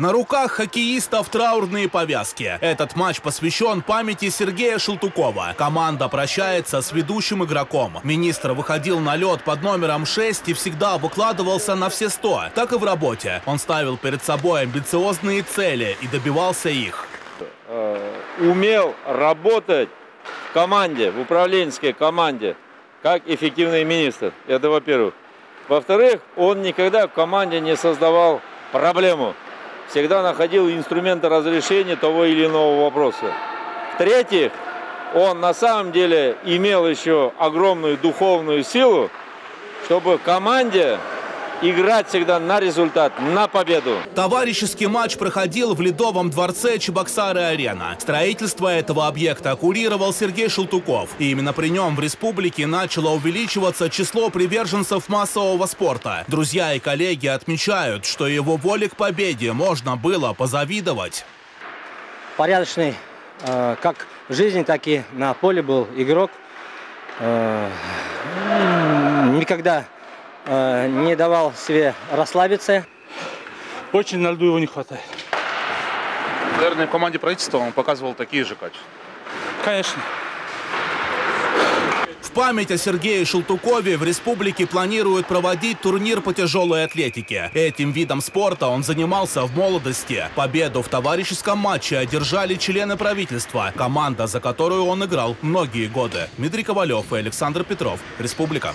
На руках хоккеистов траурные повязки. Этот матч посвящен памяти Сергея Шелтукова. Команда прощается с ведущим игроком. Министр выходил на лед под номером 6 и всегда выкладывался на все 100. Так и в работе. Он ставил перед собой амбициозные цели и добивался их. Э, умел работать в команде, в управленческой команде, как эффективный министр. Это во-первых. Во-вторых, он никогда в команде не создавал проблему всегда находил инструменты разрешения того или иного вопроса. В-третьих, он на самом деле имел еще огромную духовную силу, чтобы команде играть всегда на результат, на победу. Товарищеский матч проходил в Ледовом дворце Чебоксары-Арена. Строительство этого объекта курировал Сергей Шелтуков. И именно при нем в республике начало увеличиваться число приверженцев массового спорта. Друзья и коллеги отмечают, что его воле к победе можно было позавидовать. Порядочный, э, как в жизни, так и на поле был игрок. Э, никогда не давал себе расслабиться. Очень на льду его не хватает. Наверное, в команде правительства он показывал такие же качества. Конечно. В память о Сергее Шелтукове в республике планируют проводить турнир по тяжелой атлетике. Этим видом спорта он занимался в молодости. Победу в товарищеском матче одержали члены правительства, команда, за которую он играл многие годы. Дмитрий Ковалев и Александр Петров. Республика.